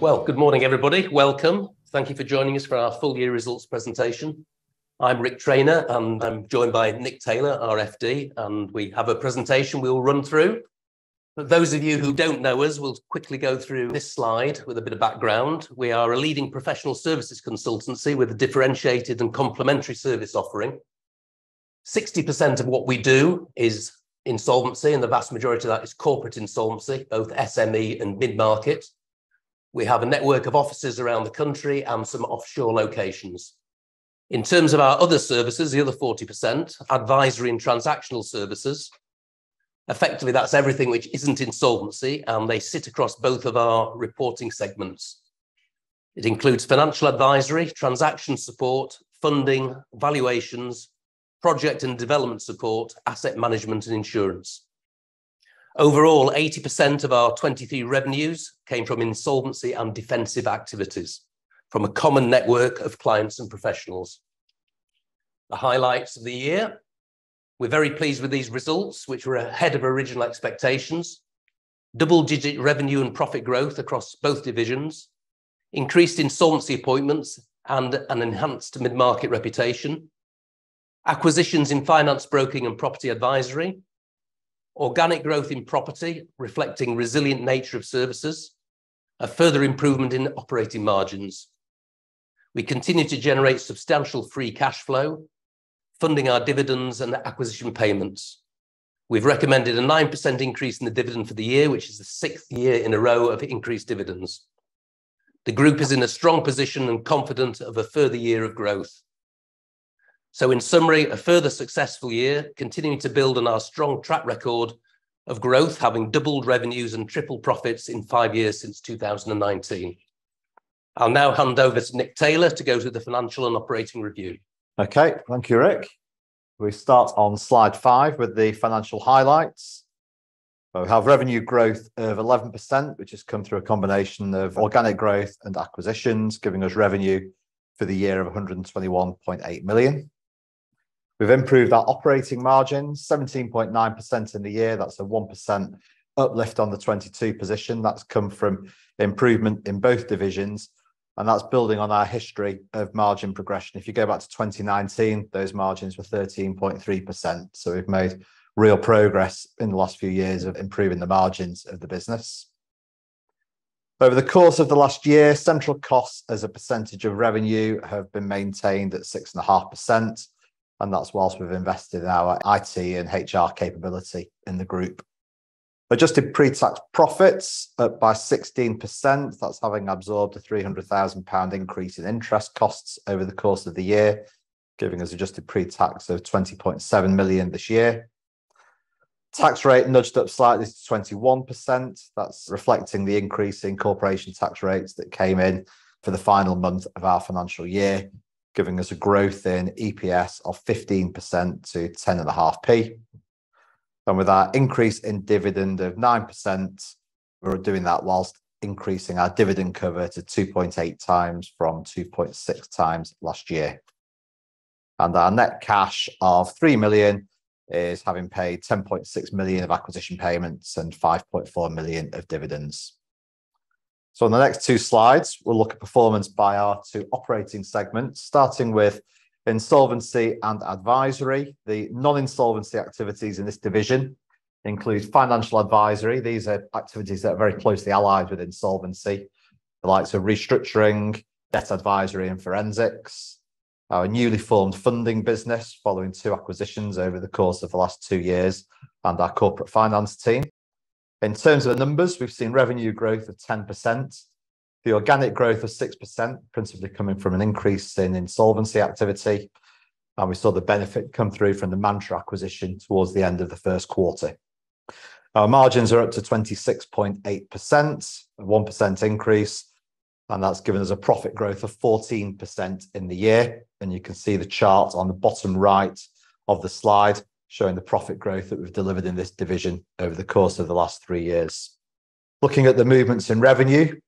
Well, good morning, everybody. Welcome. Thank you for joining us for our full year results presentation. I'm Ric Traynor, and I'm joined by Nick Taylor, our FD, and we have a presentation we'll run through. For those of you who don't know us, we'll quickly go through this slide with a bit of background. We are a leading professional services consultancy with a differentiated and complementary service offering. 60% of what we do is insolvency, and the vast majority of that is corporate insolvency, both SME and mid-market. We have a network of offices around the country and some offshore locations. In terms of our other services, the other 40%, advisory and transactional services, effectively, that's everything which isn't insolvency, and they sit across both of our reporting segments. It includes financial advisory, transaction support, funding, valuations, project and development support, asset management, and insurance. Overall, 80% of our 23 revenues came from insolvency and defensive activities from a common network of clients and professionals. The highlights of the year: we're very pleased with these results, which were ahead of original expectations. Double-digit revenue and profit growth across both divisions, increased insolvency appointments, and an enhanced mid-market reputation. Acquisitions in finance broking and property advisory. Organic growth in property, reflecting resilient nature of services. A further improvement in operating margins. We continue to generate substantial free cash flow, funding our dividends and acquisition payments. We've recommended a 9% increase in the dividend for the year, which is the sixth year in a row of increased dividends. The group is in a strong position and confident of a further year of growth. So in summary, a further successful year, continuing to build on our strong track record of growth, having doubled revenues and tripled profits in five years since 2019. I'll now hand over to Nick Taylor to go through the financial and operating review. Okay, thank you, Ric. We start on slide five with the financial highlights. We have revenue growth of 11%, which has come through a combination of organic growth and acquisitions, giving us revenue for the year of 121.8 million. We've improved our operating margins, 17.9% in the year. That's a 1% uplift on the 2022 position. That's come from improvement in both divisions, and that's building on our history of margin progression. If you go back to 2019, those margins were 13.3%, so we've made real progress in the last few years of improving the margins of the business. Over the course of the last year, central costs as a percentage of revenue have been maintained at 6.5%, and that's whilst we've invested in our IT and HR capability in the group. Adjusted pre-tax profits up by 16%. That's having absorbed a 300,000 pound increase in interest costs over the course of the year, giving us adjusted pre-tax of 20.7 million this year. Tax rate nudged up slightly to 21%. That's reflecting the increase in corporation tax rates that came in for the final month of our financial year, giving us a growth in EPS of 15% to 10.5p. And with our increase in dividend of 9%, we're doing that whilst increasing our dividend cover to 2.8 times from 2.6 times last year. And our net cash of 3 million is having paid 10.6 million of acquisition payments and 5.4 million of dividends. So on the next two slides, we'll look at performance by our two operating segments, starting with insolvency and advisory. The non-insolvency activities in this division include financial advisory. These are activities that are very closely allied with insolvency, the likes of restructuring, debt advisory, and forensics. Our newly formed funding business, following two acquisitions over the course of the last two years, and our corporate finance team. In terms of the numbers, we've seen revenue growth of 10%. The organic growth of 6%, principally coming from an increase in insolvency activity, and we saw the benefit come through from the Mantra acquisition towards the end of the first quarter. Our margins are up to 26.8%, a 1% increase, and that's given us a profit growth of 14% in the year. And you can see the chart on the bottom right of the slide, showing the profit growth that we've delivered in this division over the course of the last three years. Looking at the movements in revenue,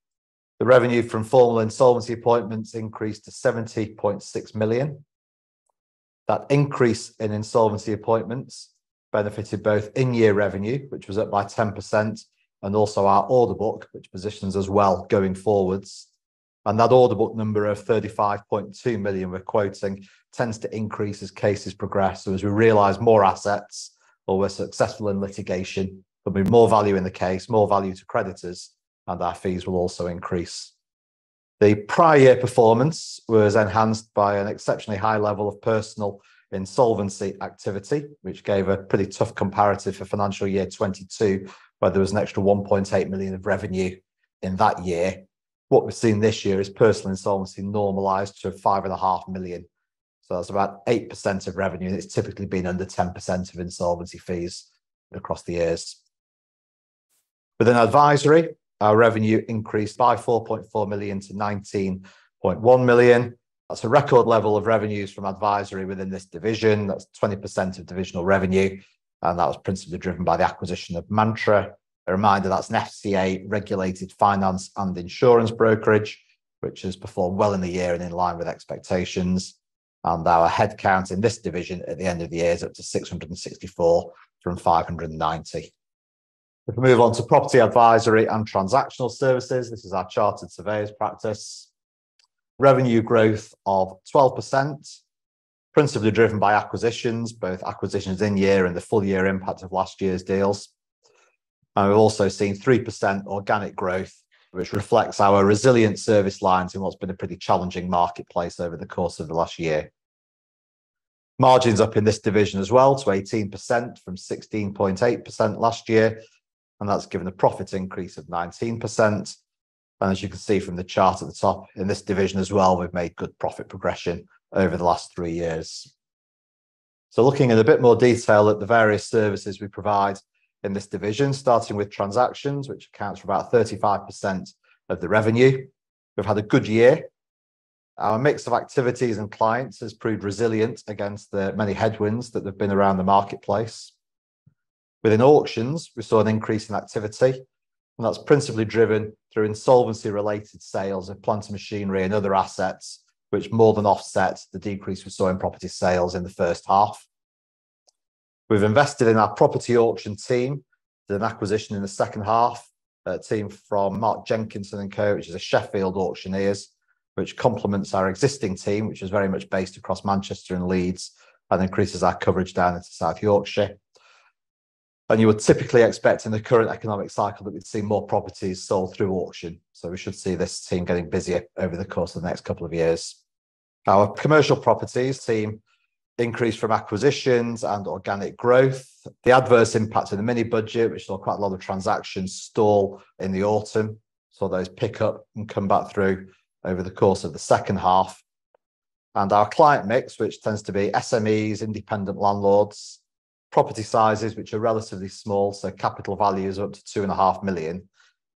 the revenue from formal insolvency appointments increased to 70.6 million. That increase in insolvency appointments benefited both in-year revenue, which was up by 10%, and also our order book, which positions us well going forwards. And that order book number of 35.2 million we're quoting tends to increase as cases progress. So as we realize more assets or we're successful in litigation, there'll be more value in the case, more value to creditors, and our fees will also increase. The prior year performance was enhanced by an exceptionally high level of personal insolvency activity, which gave a pretty tough comparative for financial year 22, where there was an extra 1.8 million of revenue in that year. What we've seen this year is personal insolvency normalized to 5.5 million. So That's about 8% of revenue, and it's typically been under 10% of insolvency fees across the years. Within advisory, our revenue increased by 4.4 million to 19.1 million. That's a record level of revenues from advisory within this division. That's 20% of divisional revenue, and that was principally driven by the acquisition of Mantra. A reminder, that's an FCA-regulated finance and insurance brokerage, which has performed well in the year and in line with expectations. And our headcount in this division at the end of the year is up to 664 from 590. If we move on to property advisory and transactional services, this is our chartered surveyors practice. Revenue growth of 12%, principally driven by acquisitions, both acquisitions in year and the full year impact of last year's deals. We've also seen 3% organic growth, which reflects our resilient service lines in what's been a pretty challenging marketplace over the course of the last year. Margins up in this division as well to 18% from 16.8% last year, and that's given a profit increase of 19%. And as you can see from the chart at the top, in this division as well, we've made good profit progression over the last three years. So looking in a bit more detail at the various services we provide in this division, starting with transactions, which accounts for about 35% of the revenue. We've had a good year. Our mix of activities and clients has proved resilient against the many headwinds that have been around the marketplace. Within auctions, we saw an increase in activity, and that's principally driven through insolvency-related sales of plant and machinery and other assets, which more than offset the decrease we saw in property sales in the first half. We've invested in our property auction team, did an acquisition in the second half, a team from Mark Jenkinson & Co, which is a Sheffield auctioneers, which complements our existing team, which is very much based across Manchester and Leeds, and increases our coverage down into South Yorkshire. And you would typically expect in the current economic cycle that we'd see more properties sold through auction. So we should see this team getting busier over the course of the next couple of years. Our commercial properties team increased from acquisitions and organic growth. The adverse impact of the mini budget, which saw quite a lot of transactions stall in the autumn, saw those pick up and come back through over the course of the second half. And our client mix, which tends to be SMEs, independent landlords, property sizes which are relatively small, so capital values up to 2.5 million,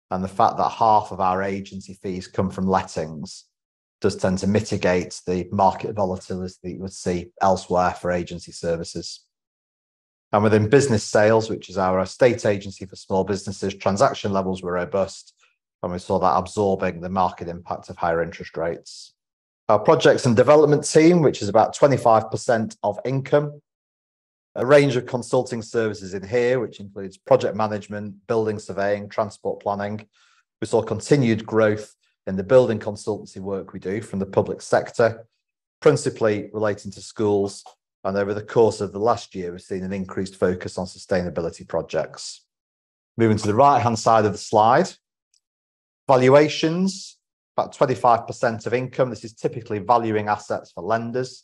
and the fact that half of our agency fees come from lettings does tend to mitigate the market volatility that you would see elsewhere for agency services. And within business sales, which is our estate agency for small businesses, transaction levels were robust, and we saw that absorbing the market impact of higher interest rates. Our projects and development team, which is about 25% of income, a range of consulting services in here, which includes project management, building surveying, transport planning. We saw continued growth in the building consultancy work we do from the public sector, principally relating to schools. And over the course of the last year, we've seen an increased focus on sustainability projects. Moving to the right-hand side of the slide. Valuations, about 25% of income. This is typically valuing assets for lenders,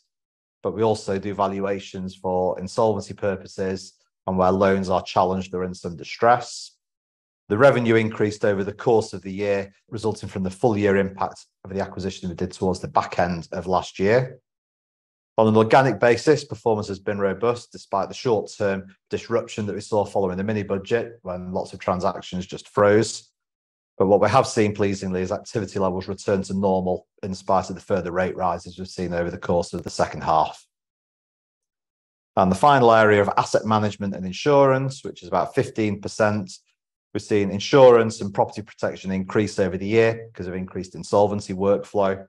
but we also do valuations for insolvency purposes and where loans are challenged or in some distress. The revenue increased over the course of the year, resulting from the full year impact of the acquisition we did towards the back end of last year. On an organic basis, performance has been robust despite the short-term disruption that we saw following the mini budget when lots of transactions just froze. But what we have seen pleasingly is activity levels return to normal in spite of the further rate rises we've seen over the course of the second half. And the final area of asset management and insurance, which is about 15%. We've seen insurance and property protection increase over the year because of increased insolvency workflow.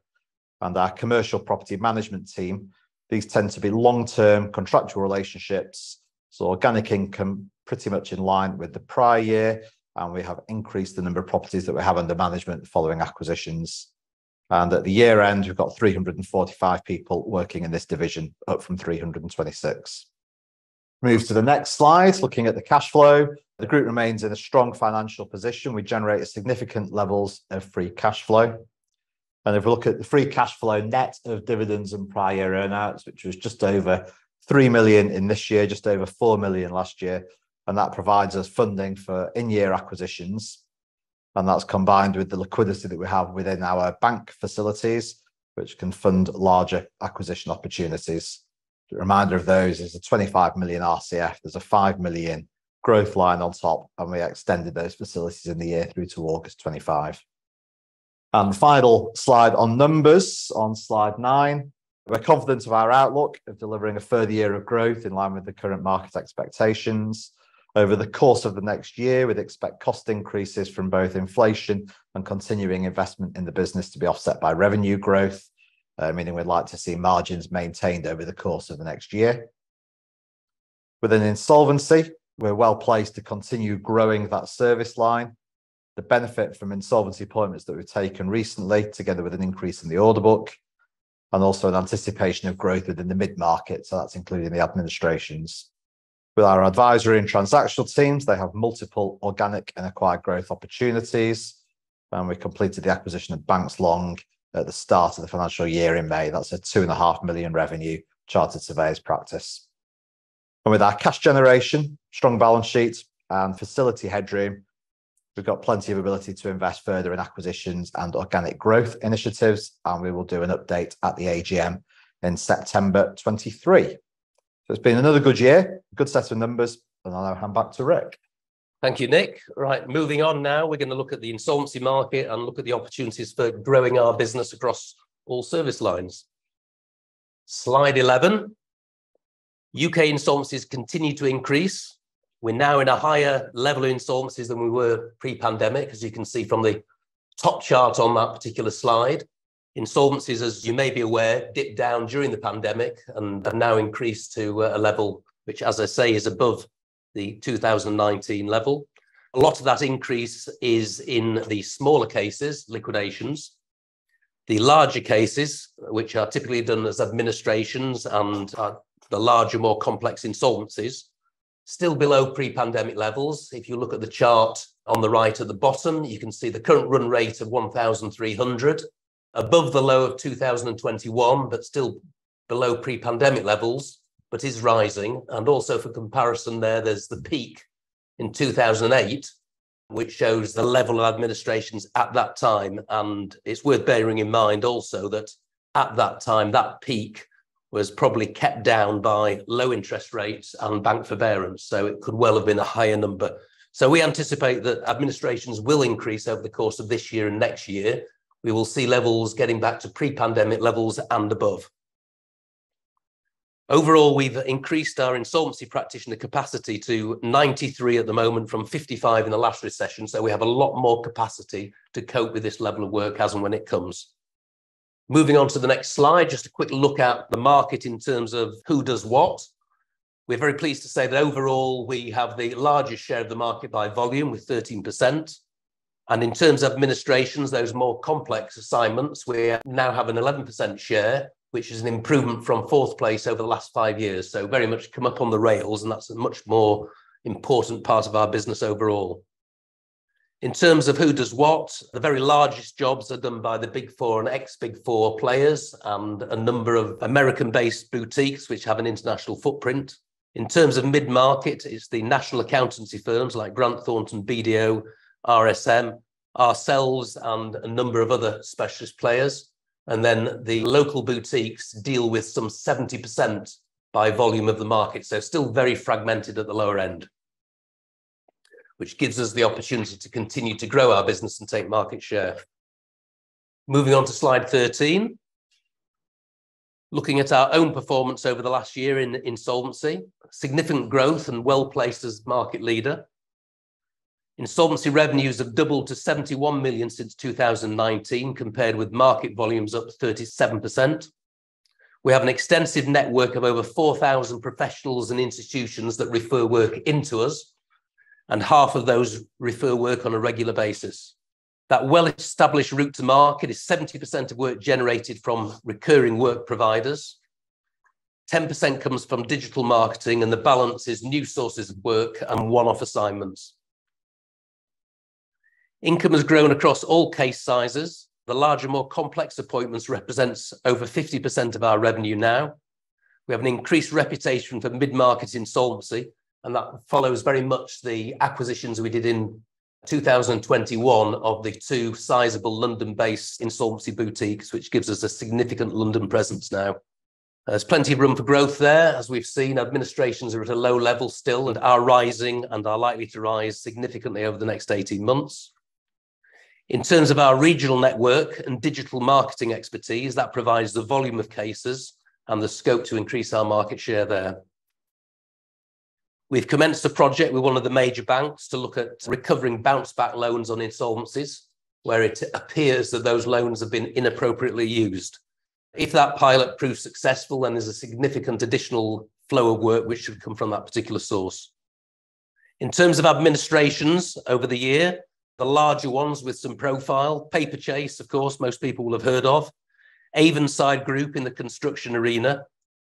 And our commercial property management team, these tend to be long-term contractual relationships, so organic income pretty much in line with the prior year. and we have increased the number of properties that we have under management following acquisitions. And at the year end, we've got 345 people working in this division, up from 326. Move to the next slide, looking at the cash flow. The group remains in a strong financial position. We generate significant levels of free cash flow. And if we look at the free cash flow net of dividends and prior earnouts, which was just over 3 million in this year, just over 4 million last year, and that provides us funding for in-year acquisitions. And that's combined with the liquidity that we have within our bank facilities, which can fund larger acquisition opportunities. A reminder of those is a 25 million RCF. There's a 5 million growth line on top, and we extended those facilities in the year through to August 25. And the final slide on numbers on slide nine. We're confident of our outlook of delivering a further year of growth in line with the current market expectations. Over the course of the next year, we'd expect cost increases from both inflation and continuing investment in the business to be offset by revenue growth, Um, meaning we'd like to see margins maintained over the course of the next year. Within insolvency, we're well placed to continue growing that service line. The benefit from insolvency appointments that we've taken recently, together with an increase in the order book, and also an anticipation of growth within the mid-market, so that's including the administrations. With our advisory and transactional teams, they have multiple organic and acquired growth opportunities, and we completed the acquisition of Banks Long at the start of the financial year in May. That's a 2.5 million revenue chartered surveyors practice. And with our cash generation, strong balance sheet, and facility headroom, we've got plenty of ability to invest further in acquisitions and organic growth initiatives, and we will do an update at the AGM in September 23. So it's been another good year, good set of numbers, and I'll now hand back to Ric. Thank you, Nick. Right, moving on now, we're going to look at the insolvency market and look at the opportunities for growing our business across all service lines. Slide 11. UK insolvencies continue to increase. We're now in a higher level of insolvencies than we were pre-pandemic, as you can see from the top chart on that particular slide. Insolvencies, as you may be aware, dipped down during the pandemic and have now increased to a level which, as I say, is above the 2019 level. A lot of that increase is in the smaller cases, liquidations. The larger cases, which are typically done as administrations and the larger, more complex insolvencies, still below pre-pandemic levels. If you look at the chart on the right at the bottom, you can see the current run rate of 1,300, above the low of 2021, but still below pre-pandemic levels, but is rising. And also for comparison there, there's the peak in 2008, which shows the level of administrations at that time. And it's worth bearing in mind also that at that time, that peak was probably kept down by low interest rates and bank forbearance. So it could well have been a higher number. So we anticipate that administrations will increase over the course of this year and next year. We will see levels getting back to pre-pandemic levels and above. Overall, we've increased our insolvency practitioner capacity to 93 at the moment from 55 in the last recession. So we have a lot more capacity to cope with this level of work as and when it comes. Moving on to the next slide, just a quick look at the market in terms of who does what. We're very pleased to say that overall, we have the largest share of the market by volume with 13%. And in terms of administrations, those more complex assignments, we now have an 11% share, which is an improvement from fourth place over the last five years. So very much come up on the rails, and that's a much more important part of our business overall. In terms of who does what, the very largest jobs are done by the Big Four and ex-Big Four players and a number of American-based boutiques which have an international footprint. In terms of mid-market, it's the national accountancy firms like Grant Thornton, BDO, RSM, ourselves, and a number of other specialist players. And then the local boutiques deal with some 70% by volume of the market. So still very fragmented at the lower end, which gives us the opportunity to continue to grow our business and take market share. Moving on to slide 13. Looking at our own performance over the last year in insolvency, significant growth and well placed as market leader. Insolvency revenues have doubled to 71 million since 2019, compared with market volumes up 37%. We have an extensive network of over 4,000 professionals and institutions that refer work into us. and half of those refer work on a regular basis. That well-established route to market is 70% of work generated from recurring work providers. 10% comes from digital marketing, and the balance is new sources of work and one-off assignments. Income has grown across all case sizes. The larger, more complex appointments represents over 50% of our revenue now. We have an increased reputation for mid-market insolvency, and that follows very much the acquisitions we did in 2021 of the two sizable London-based insolvency boutiques, which gives us a significant London presence now. There's plenty of room for growth there. As we've seen, administrations are at a low level still and are rising and are likely to rise significantly over the next 18 months. In terms of our regional network and digital marketing expertise, that provides the volume of cases and the scope to increase our market share there. We've commenced a project with one of the major banks to look at recovering Bounce Back Loans on insolvencies, where it appears that those loans have been inappropriately used. If that pilot proves successful, then there's a significant additional flow of work which should come from that particular source. In terms of administrations over the year, the larger ones with some profile, Paperchase, of course, most people will have heard of, Avonside Group in the construction arena,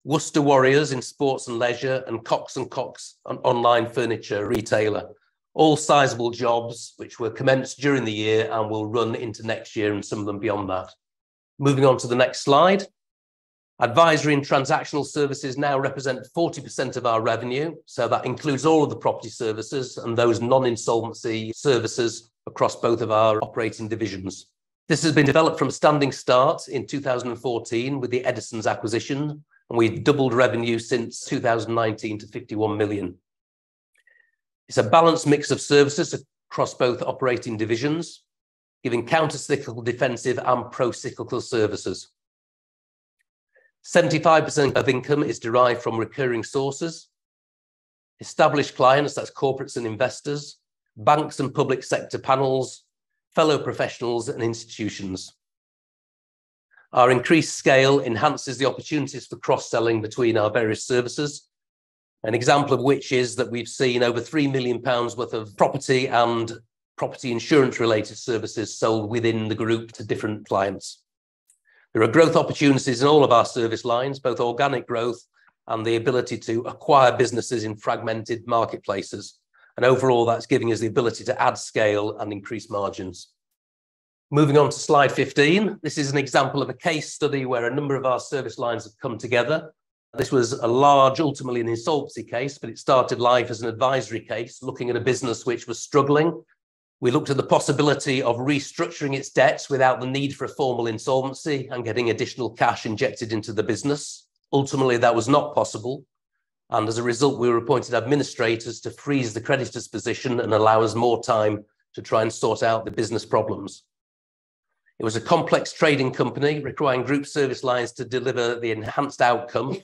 Worcester Warriors in sports and leisure, and Cox & Cox, an online furniture retailer. All sizable jobs which were commenced during the year and will run into next year, and some of them beyond that. Moving on to the next slide. Advisory and transactional services now represent 40% of our revenue, so that includes all of the property services and those non-insolvency services across both of our operating divisions. This has been developed from a standing start in 2014 with the Eddisons acquisition, and we've doubled revenue since 2019 to 51 million. It's a balanced mix of services across both operating divisions, giving counter-cyclical, defensive, and pro-cyclical services. 75% of income is derived from recurring sources. Established clients, that's corporates and investors, banks and public sector panels, fellow professionals, and institutions. Our increased scale enhances the opportunities for cross-selling between our various services. An example of which is that we've seen over 3 million pounds worth of property and property insurance-related services sold within the group to different clients. There are growth opportunities in all of our service lines, both organic growth and the ability to acquire businesses in fragmented marketplaces, and overall, that's giving us the ability to add scale and increase margins. Moving on to slide 15. This is an example of a case study where a number of our service lines have come together. This was a large, ultimately an insolvency case, but it started life as an advisory case, looking at a business which was struggling. We looked at the possibility of restructuring its debts without the need for a formal insolvency and getting additional cash injected into the business. Ultimately, that was not possible, and as a result, we were appointed administrators to freeze the creditor's position and allow us more time to try and sort out the business problems. It was a complex trading company requiring group service lines to deliver the enhanced outcome,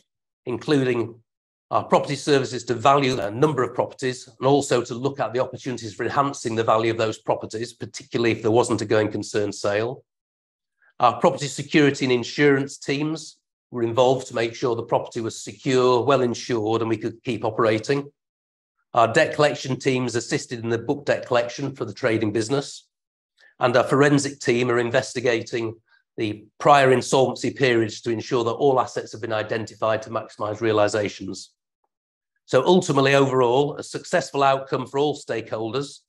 including our property services to value a number of properties, and also to look at the opportunities for enhancing the value of those properties, particularly if there wasn't a going concern sale. Our property security and insurance teams were involved to make sure the property was secure, well insured, and we could keep operating. Our debt collection teams assisted in the book debt collection for the trading business, and our forensic team are investigating the prior insolvency periods to ensure that all assets have been identified to maximize realizations. So ultimately, overall, a successful outcome for all stakeholders.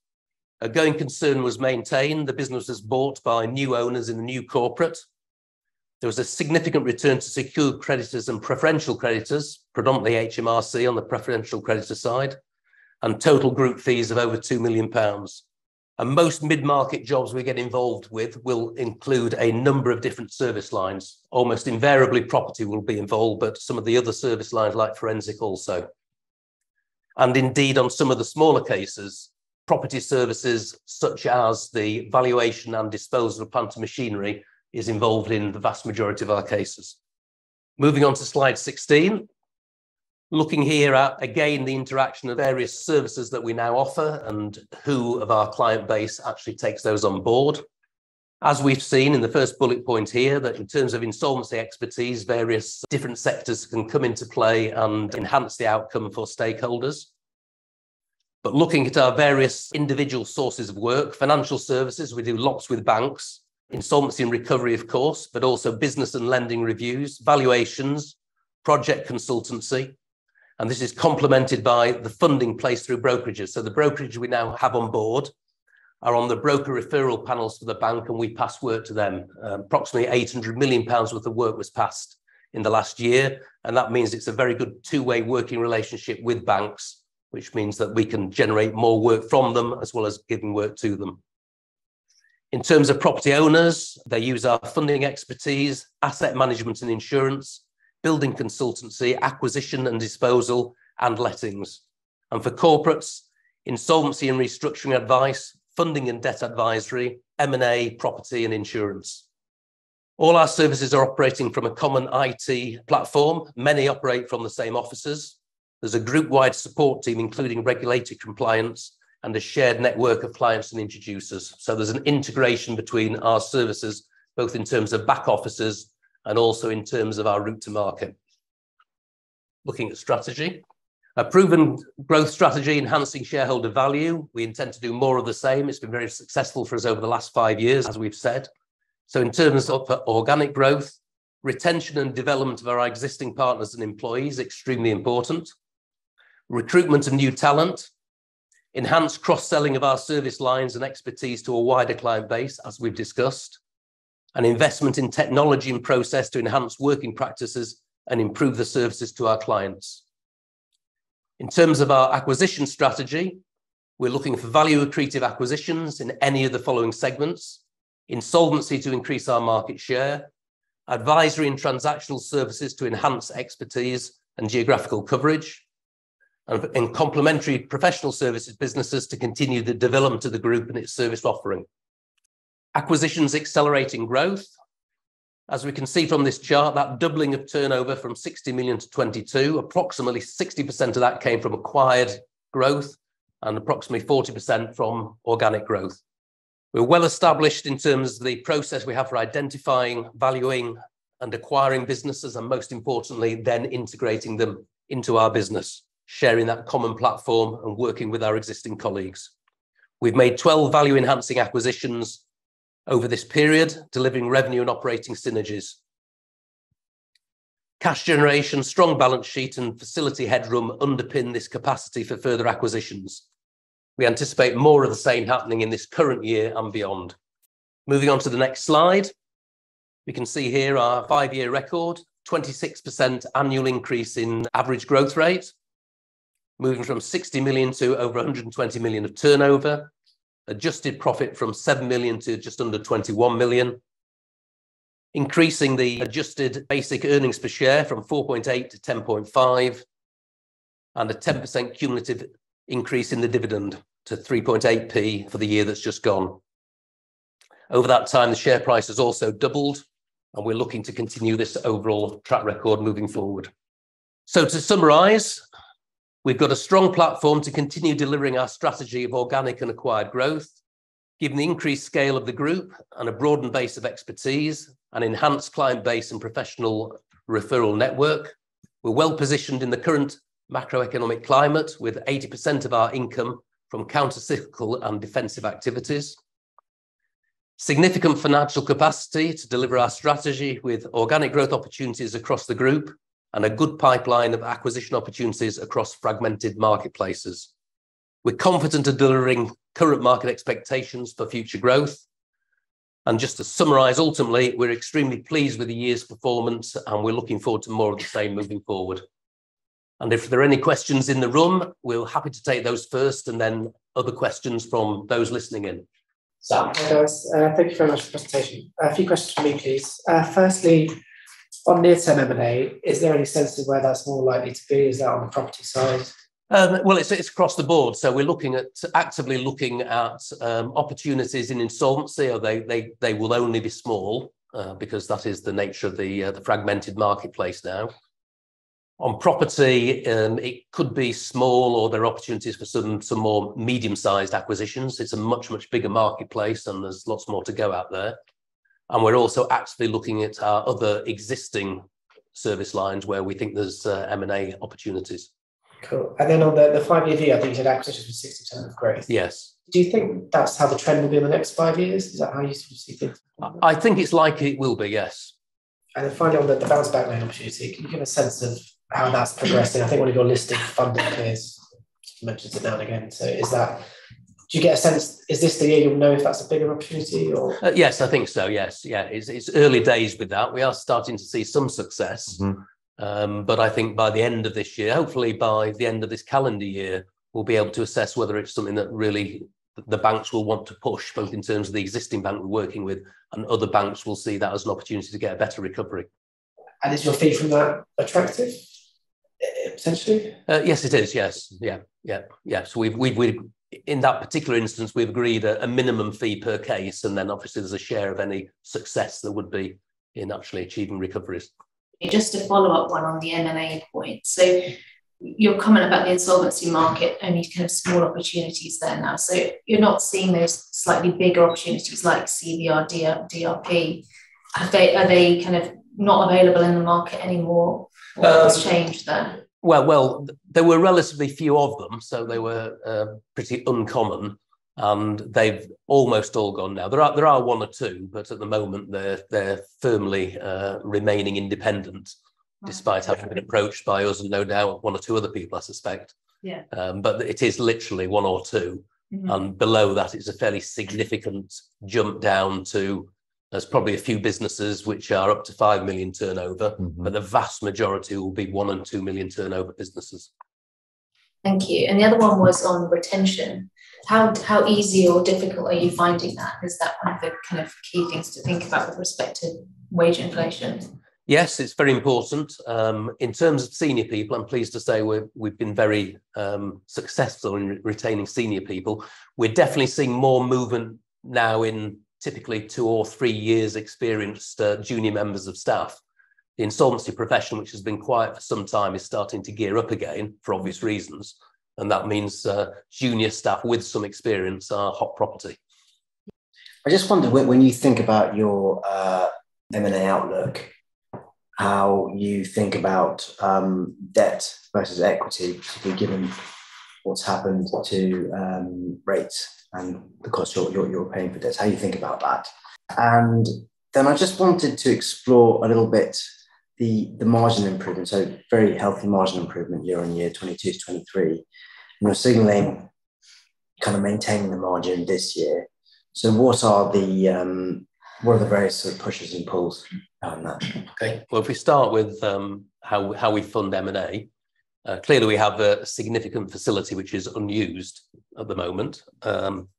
A going concern was maintained. The business was bought by new owners in the new corporate. There was a significant return to secured creditors and preferential creditors, predominantly HMRC on the preferential creditor side, and total group fees of over 2 million pounds. And most mid-market jobs we get involved with will include a number of different service lines. Almost invariably, property will be involved, but some of the other service lines, like forensic, also. And indeed, on some of the smaller cases, property services, such as the valuation and disposal of plant and machinery, is involved in the vast majority of our cases. Moving on to slide 16. Looking here at, again, the interaction of various services that we now offer and who of our client base actually takes those on board. As we've seen in the first bullet point here, that in terms of insolvency expertise, various different sectors can come into play and enhance the outcome for stakeholders. But looking at our various individual sources of work, financial services, we do lots with banks, insolvency and recovery, of course, but also business and lending reviews, valuations, project consultancy. And this is complemented by the funding placed through brokerages. So the brokerage we now have on board are on the broker referral panels for the bank, and we pass work to them. Um, approximately 800 million pounds worth of work was passed in the last year, and that means it's a very good two-way working relationship with banks, which means that we can generate more work from them as well as giving work to them. In terms of property owners, they use our funding expertise, asset management and insurance, building consultancy, acquisition and disposal, and lettings. And for corporates, insolvency and restructuring advice, funding and debt advisory, M&A, property and insurance. All our services are operating from a common IT platform. Many operate from the same offices. There's a group-wide support team, including regulatory compliance and a shared network of clients and introducers. So there's an integration between our services, both in terms of back offices and also in terms of our route to market. Looking at strategy, a proven growth strategy enhancing shareholder value. We intend to do more of the same. It's been very successful for us over the last five years, as we've said. So, in terms of organic growth, retention and development of our existing partners and employees, extremely important. Recruitment of new talent, enhanced cross selling of our service lines and expertise to a wider client base, as we've discussed, and investment in technology and process to enhance working practices and improve the services to our clients. In terms of our acquisition strategy, we're looking for value accretive acquisitions in any of the following segments insolvency to increase our market share, advisory and transactional services to enhance expertise and geographical coverage, and in complementary professional services businesses to continue the development of the group and its service offering. Acquisitions accelerating growth. As we can see from this chart, that doubling of turnover from 60 million to 22, approximately 60% of that came from acquired growth and approximately 40% from organic growth. We're well established in terms of the process we have for identifying, valuing, and acquiring businesses, and most importantly, then integrating them into our business, sharing that common platform and working with our existing colleagues. We've made 12 value enhancing acquisitions over this period, delivering revenue and operating synergies. Cash generation, strong balance sheet, and facility headroom underpin this capacity for further acquisitions. We anticipate more of the same happening in this current year and beyond. Moving on to the next slide, we can see here our five-year record, 26% annual increase in average growth rate, moving from 60 million to over 120 million of turnover, adjusted profit from 7 million to just under 21 million, increasing the adjusted basic earnings per share from 4.8 to 10.5, and a 10% cumulative increase in the dividend to 3.8p for the year that's just gone. Over that time, the share price has also doubled, and we're looking to continue this overall track record moving forward. So, to summarize, We've got a strong platform to continue delivering our strategy of organic and acquired growth, given the increased scale of the group and a broadened base of expertise, an enhanced client base and professional referral network. We're well positioned in the current macroeconomic climate with 80% of our income from counter-cyclical and defensive activities. Significant financial capacity to deliver our strategy with organic growth opportunities across the group and a good pipeline of acquisition opportunities across fragmented marketplaces. We're confident of delivering current market expectations for future growth. And just to summarize, ultimately, we're extremely pleased with the year's performance and we're looking forward to more of the same moving forward. And if there are any questions in the room, we're happy to take those first and then other questions from those listening in. Sam. Hi guys, uh, thank you very much for the presentation. A few questions for me, please. Uh, firstly, on near-term M&A, is there any sense of where that's more likely to be? Is that on the property side? Um, well, it's, it's across the board. So we're looking at actively looking at um, opportunities in insolvency, or they they they will only be small uh, because that is the nature of the uh, the fragmented marketplace now. On property, um, it could be small, or there are opportunities for some some more medium-sized acquisitions. It's a much much bigger marketplace, and there's lots more to go out there. And we're also actively looking at our other existing service lines where we think there's uh, M&A opportunities. Cool. And then on the, the five year view, I think you said acquisitions were 60% of growth. Yes. Do you think that's how the trend will be in the next five years? Is that how you sort of see things? I think it's likely it will be, yes. And then finally, on the, the bounce back loan opportunity, can you give a sense of how that's progressing? I think one of your listed funding peers mentions it now and again. So is that do you get a sense is this the year you'll know if that's a bigger opportunity or? Uh, yes i think so yes yeah. It's, it's early days with that. We are starting to see some success mm-hmm. um, but i think by the end of this year hopefully by the end of this calendar year we'll be able to assess whether it's something that really the banks will want to push both in terms of the existing bank we're working with and other banks will see that as an opportunity to get a better recovery. And is your fee from that attractive potentially? Uh, yes it is yes yeah yeah yeah. So we've we've, we've in that particular instance, we've agreed a, a, minimum fee per case, and then obviously there's a share of any success there would be in actually achieving recoveries. Just to follow up one on the M&A point. So your comment about the insolvency market, only kind of small opportunities there now. So you're not seeing those slightly bigger opportunities like CVR, DR, DRP. Are they, are they kind of not available in the market anymore? What um, has changed there? Well, well, there were relatively few of them, so they were uh, pretty uncommon, and they've almost all gone now. There are there are one or two, but at the moment they're they're firmly uh, remaining independent, despite having been approached by us and no doubt one or two other people, I suspect. Yeah. Um, but it is literally one or 2 mm-hmm. and below that it's a fairly significant jump down to there's probably a few businesses which are up to 5 million turnover, mm-hmm. but the vast majority will be 1 and 2 million turnover businesses. Thank you. And the other one was on retention. How, how easy or difficult are you finding that? Is that one of the kind of key things to think about with respect to wage inflation? Yes, it's very important. Um, in terms of senior people, I'm pleased to say we have been very um, successful in re- retaining senior people. We're definitely seeing more movement now in typically two or three years experienced uh, junior members of staff. The insolvency profession, which has been quiet for some time, is starting to gear up again for obvious reasons. And that means uh, junior staff with some experience are hot property. I just wonder when you think about your uh, M&A outlook, how you think about um, debt versus equity, particularly given what's happened to um, rates and the cost you're, you're, you're paying for this, how you think about that. And then I just wanted to explore a little bit the, the margin improvement. So very healthy margin improvement year on year, 22 to 23. And you're signaling kind of maintaining the margin this year. So what are the um, what are the various sort of pushes and pulls on that? Okay. Well, if we start with um, how how we fund M and A, uh, clearly, we have a significant facility which is unused at the moment. Um,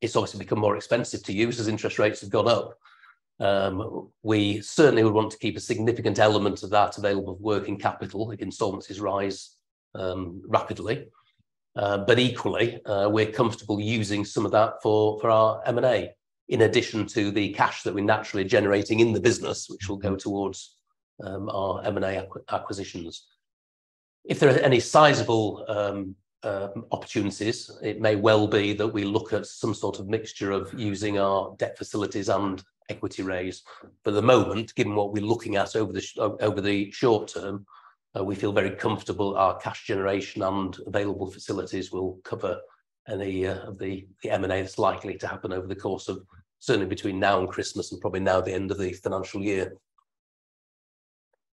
it's obviously become more expensive to use as interest rates have gone up. Um, we certainly would want to keep a significant element of that available for working capital if insolvencies rise um, rapidly. Uh, but equally, uh, we're comfortable using some of that for, for our M&A, in addition to the cash that we're naturally generating in the business, which will go towards um, our M&A acquisitions if there are any sizable um, uh, opportunities, it may well be that we look at some sort of mixture of using our debt facilities and equity raise. For the moment, given what we're looking at over the over the short term, uh, we feel very comfortable our cash generation and available facilities will cover any uh, of the, the M&A that's likely to happen over the course of certainly between now and Christmas and probably now the end of the financial year.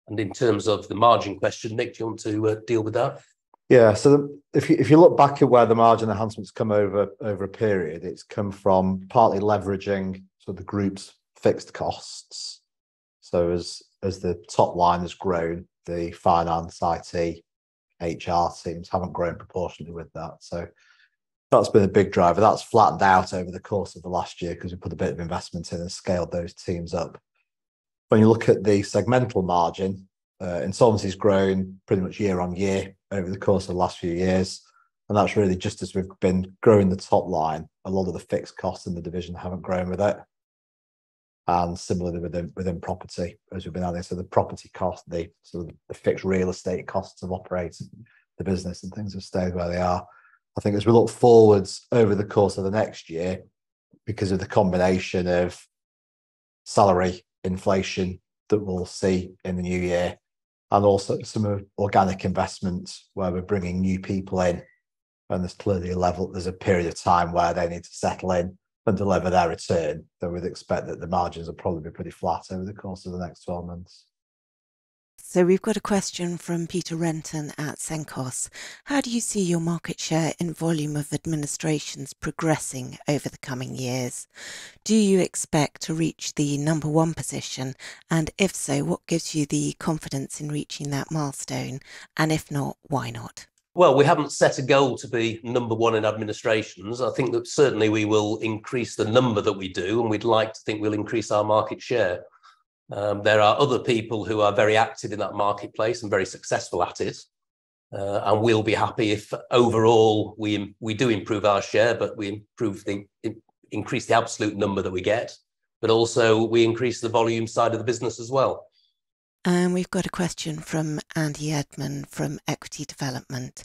And in terms of the margin question, Nick, do you want to uh, deal with that? Yeah. So the, if you if you look back at where the margin enhancements come over over a period, it's come from partly leveraging of the group's fixed costs. So as as the top line has grown, the finance, IT, HR teams haven't grown proportionally with that. So that's been a big driver. That's flattened out over the course of the last year because we put a bit of investment in and scaled those teams up when you look at the segmental margin, uh, insolvency has grown pretty much year on year over the course of the last few years. And that's really just as we've been growing the top line, a lot of the fixed costs in the division haven't grown with it. And similarly within within property, as we've been adding, so the property cost, the sort of the fixed real estate costs of operating the business and things have stayed where they are. I think as we look forwards over the course of the next year, because of the combination of salary inflation that we'll see in the new year and also some organic investments where we're bringing new people in. And there's clearly a level, there's a period of time where they need to settle in and deliver their return. Then we'd expect that the margins will probably be pretty flat over the course of the next 12 months. So we've got a question from Peter Renton at Cenkos. How do you see your market share in volume of administrations progressing over the coming years? Do you expect to reach the number one position? And if so, what gives you the confidence in reaching that milestone? And if not, why not? Well, we haven't set a goal to be number one in administrations. I think that certainly we will increase the number that we do, and we'd like to think we'll increase our market share. Um, there are other people who are very active in that marketplace and very successful at it. Uh, and we'll be happy if overall we we do improve our share, but we improve the increase the absolute number that we get, but also we increase the volume side of the business as well. And we've got a question from Andy Edmond from Equity Development.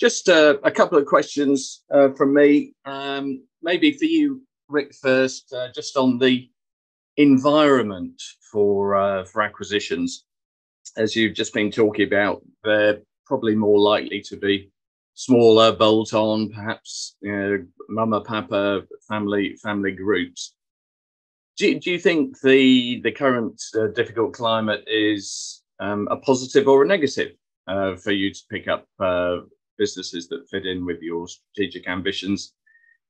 Just uh, a couple of questions uh, from me. Um, maybe for you, Ric, first, uh, just on the environment for uh, for acquisitions, as you've just been talking about, they're probably more likely to be smaller, bolt-on, perhaps you know, mama, papa, family family groups. Do, do you think the the current uh, difficult climate is um, a positive or a negative uh, for you to pick up uh, businesses that fit in with your strategic ambitions?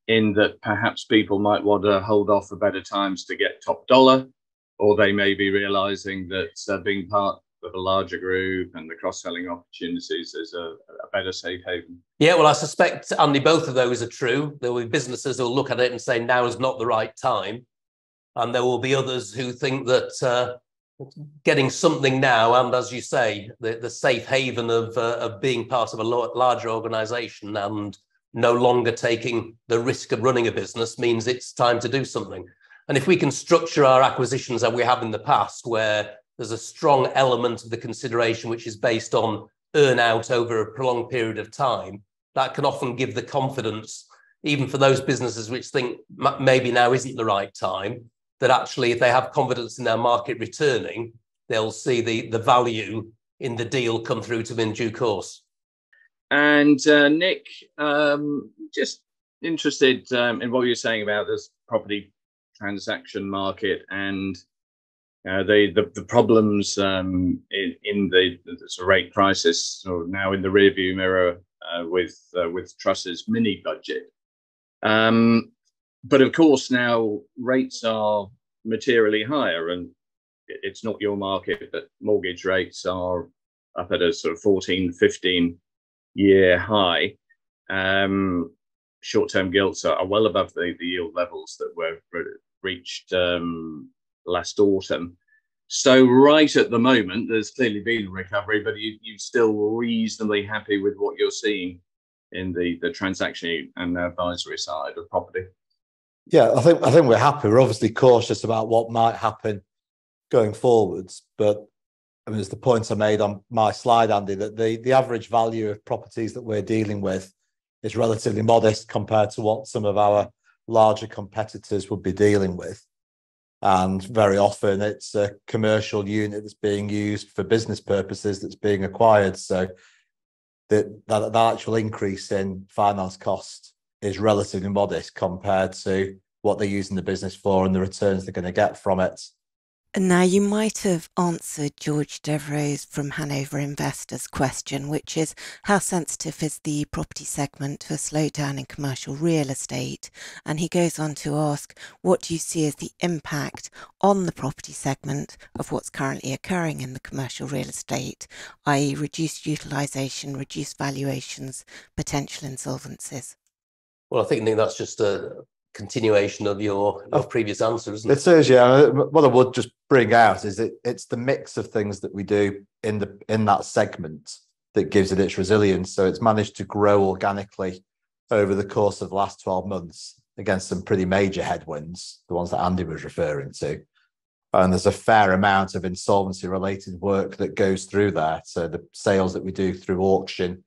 In that perhaps people might want to hold off for better times to get top dollar, or they may be realizing that uh, being part of a larger group and the cross-selling opportunities is a, a, better safe haven. Yeah, well, I suspect, Andy, both of those are true. There will be businesses who will look at it and say now is not the right time. And there will be others who think that uh, getting something now, and as you say, the, the safe haven of, uh, of being part of a larger organization and no longer taking the risk of running a business means it's time to do something. And if we can structure our acquisitions as we have in the past, where there's a strong element of the consideration which is based on earn out over a prolonged period of time, that can often give the confidence, even for those businesses which think maybe now isn't the right time, that actually if they have confidence in their market returning, they'll see the, the value in the deal come through to them in due course. And uh, Nick, um, just interested um, in what you're saying about this property transaction market and uh, the, the, the problems um, in in the, the rate crisis, or now in the rearview mirror uh, with uh, with Truss's mini budget. Um, but of course, now rates are materially higher, and it's not your market, but mortgage rates are up at a sort of 14, 15 year high. Um, short-term gilts are, well above the, the yield levels that were reached um, last autumn. So right at the moment, there's clearly been a recovery, but you, you're still reasonably happy with what you're seeing in the, the transaction and advisory side of property. Yeah, I think I think we're happy. We're obviously cautious about what might happen going forwards, but I mean, it's the point I made on my slide, Andy, that the, the average value of properties that we're dealing with is relatively modest compared to what some of our larger competitors would be dealing with. And very often it's a commercial unit that's being used for business purposes that's being acquired. So the, that, that actual increase in finance cost is relatively modest compared to what they're using the business for and the returns they're going to get from it. Now, you might have answered George Devereux from Hanover Investors' question, which is how sensitive is the property segment to a slowdown in commercial real estate? And he goes on to ask, what do you see as the impact on the property segment of what's currently occurring in the commercial real estate, i.e., reduced utilisation, reduced valuations, potential insolvencies? Well, I think that's just a continuation of your, your previous answer, isn't it? It is, yeah. What I would just bring out is that it's the mix of things that we do in the in that segment that gives it its resilience. So it's managed to grow organically over the course of the last 12 months against some pretty major headwinds, the ones that Andy was referring to. And there's a fair amount of insolvency related work that goes through there. So the sales that we do through auction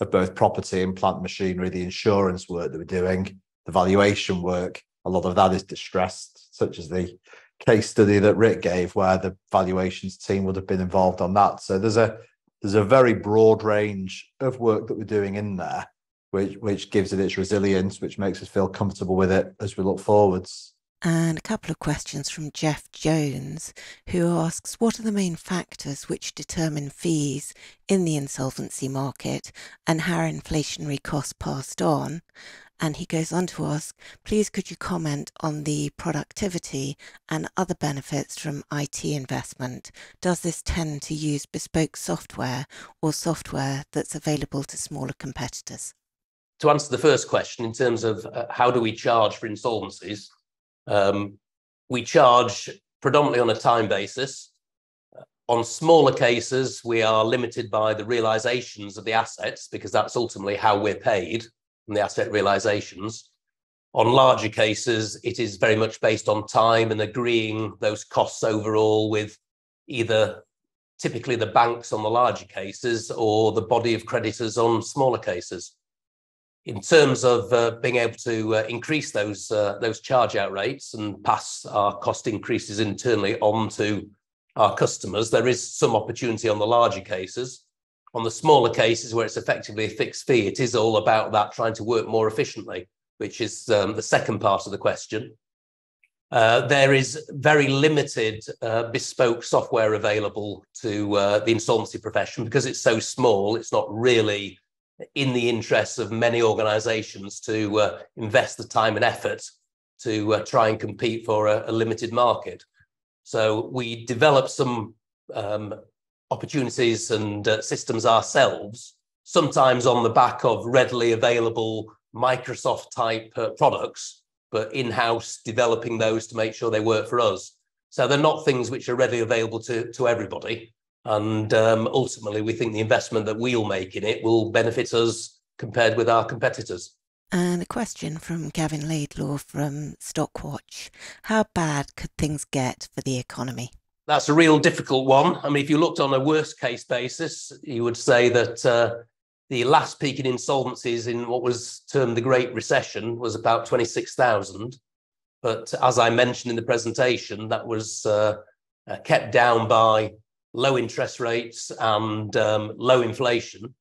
of both property and plant machinery, the insurance work that we're doing, the valuation work, a lot of that is distressed, such as the case study that Ric gave, where the valuations team would have been involved on that. So there's a there's a very broad range of work that we're doing in there, which which gives it its resilience, which makes us feel comfortable with it as we look forwards. And a couple of questions from Jeff Jones, who asks What are the main factors which determine fees in the insolvency market and how inflationary costs passed on? And he goes on to ask Please could you comment on the productivity and other benefits from IT investment? Does this tend to use bespoke software or software that's available to smaller competitors? To answer the first question, in terms of uh, how do we charge for insolvencies, um, we charge predominantly on a time basis. On smaller cases, we are limited by the realizations of the assets because that's ultimately how we're paid from the asset realizations. On larger cases, it is very much based on time and agreeing those costs overall with either typically the banks on the larger cases or the body of creditors on smaller cases in terms of uh, being able to uh, increase those uh, those charge out rates and pass our cost increases internally on to our customers, there is some opportunity on the larger cases. On the smaller cases where it's effectively a fixed fee, it is all about that trying to work more efficiently, which is um, the second part of the question. Uh, there is very limited uh, bespoke software available to uh, the insolvency profession because it's so small. It's not really in the interests of many organizations to uh, invest the time and effort to uh, try and compete for a, a, limited market. So we developed some um, opportunities and uh, systems ourselves, sometimes on the back of readily available Microsoft type uh, products, but in house developing those to make sure they work for us. So they're not things which are readily available to, to everybody. And um, ultimately, we think the investment that we'll make in it will benefit us compared with our competitors. And a question from Gavin Laidlaw from Stockwatch. How bad could things get for the economy? That's a real difficult one. I mean, if you looked on a worst case basis, you would say that uh, the last peak in insolvencies in what was termed the Great Recession was about 26,000. But as I mentioned in the presentation, that was uh, uh, kept down by low interest rates and um, low inflation.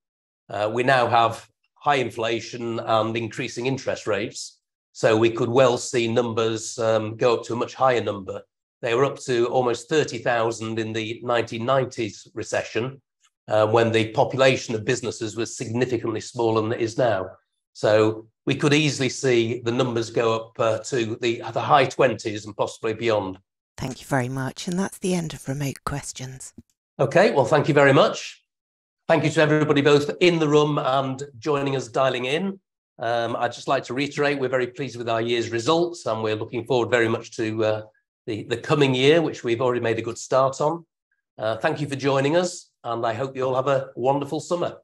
Uh, we now have high inflation and increasing interest rates. So we could well see numbers um, go up to a much higher number. They were up to almost 30,000 in the 1990s recession, uh, when the population of businesses was significantly smaller than it is now. So we could easily see the numbers go up uh, to the, the high 20s and possibly beyond. Thank you very much. And that's the end of remote questions. Okay, well, thank you very much. Thank you to everybody both in the room and joining us dialing in. Um, I'd just like to reiterate we're very pleased with our year's results and we're looking forward very much to uh, the, the coming year, which we've already made a good start on. Uh, thank you for joining us and I hope you all have a wonderful summer.